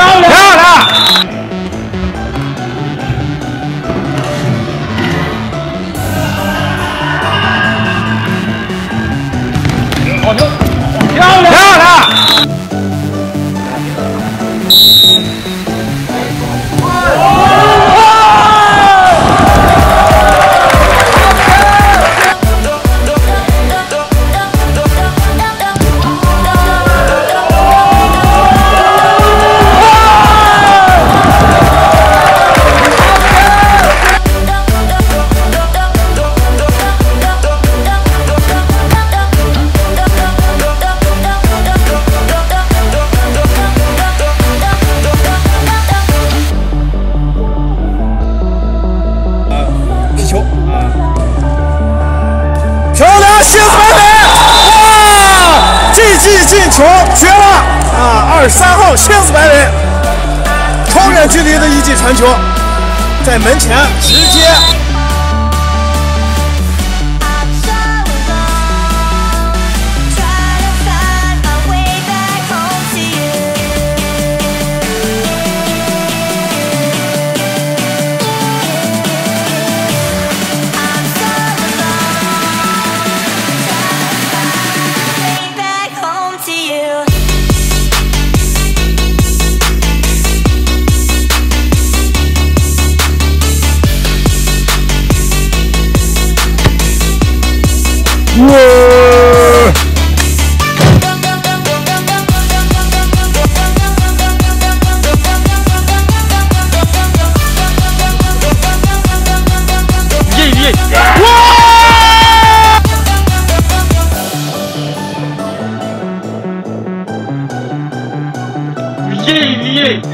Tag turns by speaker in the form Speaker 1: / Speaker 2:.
Speaker 1: 漂亮。漂亮。好球漂亮。漂亮。
Speaker 2: 星子白蕾哇这记进球绝了。啊二十三号星子白人超远距离的一记传球在门前直
Speaker 1: 接 위에 위에 위에 위에